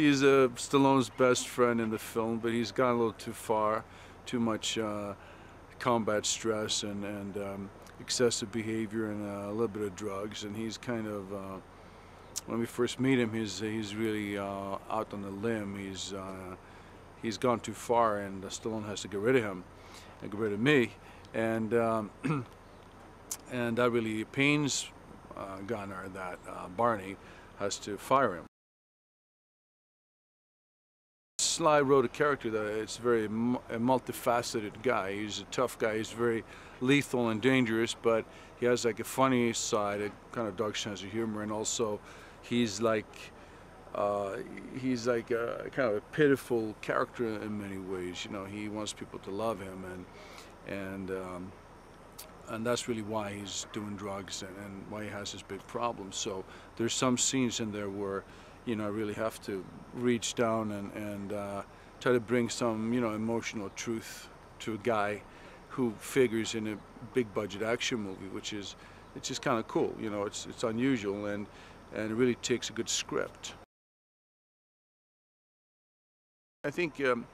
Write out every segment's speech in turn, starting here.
he's uh, Stallone's best friend in the film, but he's gone a little too far, too much uh, combat stress and and um, excessive behavior and uh, a little bit of drugs, and he's kind of. Uh, when we first meet him, he's he's really uh, out on the limb. He's uh, he's gone too far, and Stallone has to get rid of him, and get rid of me, and um, and that really pains uh, Gunnar that Barney has to fire him. Sly wrote a character that it's very a multifaceted guy. He's a tough guy. He's very lethal and dangerous, but he has like a funny side, a kind of dark sense of humor, and also he's like uh, he's like a kind of a pitiful character in many ways. You know, he wants people to love him, and and um, and that's really why he's doing drugs and, and why he has this big problem. So there's some scenes in there where, you know, I really have to reach down and and uh, try to bring some you know emotional truth to a guy who figures in a big budget action movie, which is it's just kind of cool. You know, it's it's unusual and and it really takes a good script. I think um,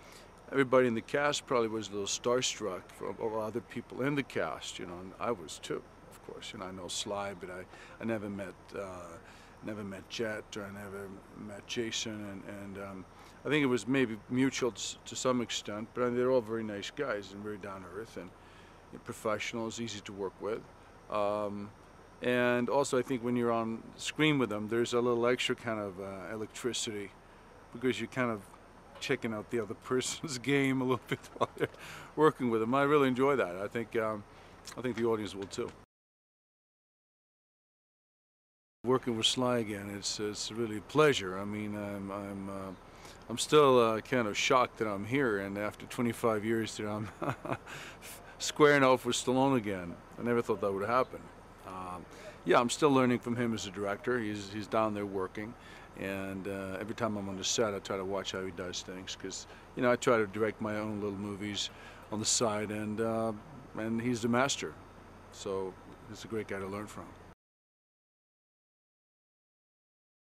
everybody in the cast probably was a little starstruck from other people in the cast, you know, and I was too, of course. You know, I know Sly, but I, I never met uh, never met Jet or I never met Jason, and, and um, I think it was maybe mutual to some extent, but I mean, they're all very nice guys and very down to earth and you know, professionals, easy to work with. Um, and also, I think when you're on screen with them, there's a little extra kind of uh, electricity because you're kind of checking out the other person's game a little bit while they're working with them. I really enjoy that. I think um, I think the audience will too. Working with Sly again, it's it's really a pleasure. I mean, I'm I'm uh, I'm still uh, kind of shocked that I'm here, and after 25 years that I'm squaring off with Stallone again. I never thought that would happen. Um, yeah, I'm still learning from him as a director. He's, he's down there working. And uh, every time I'm on the set, I try to watch how he does things because, you know, I try to direct my own little movies on the side, and, uh, and he's the master. So he's a great guy to learn from.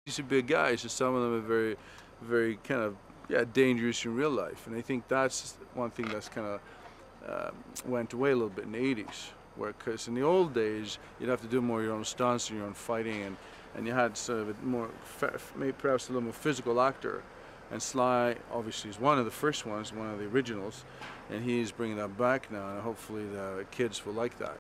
He's a big guy, so some of them are very, very kind of, yeah, dangerous in real life. And I think that's one thing that's kind of uh, went away a little bit in the 80s because in the old days you'd have to do more of your own stunts and your own fighting and, and you had sort of a more, maybe perhaps a little more physical actor. And Sly obviously is one of the first ones, one of the originals, and he's bringing that back now and hopefully the kids will like that.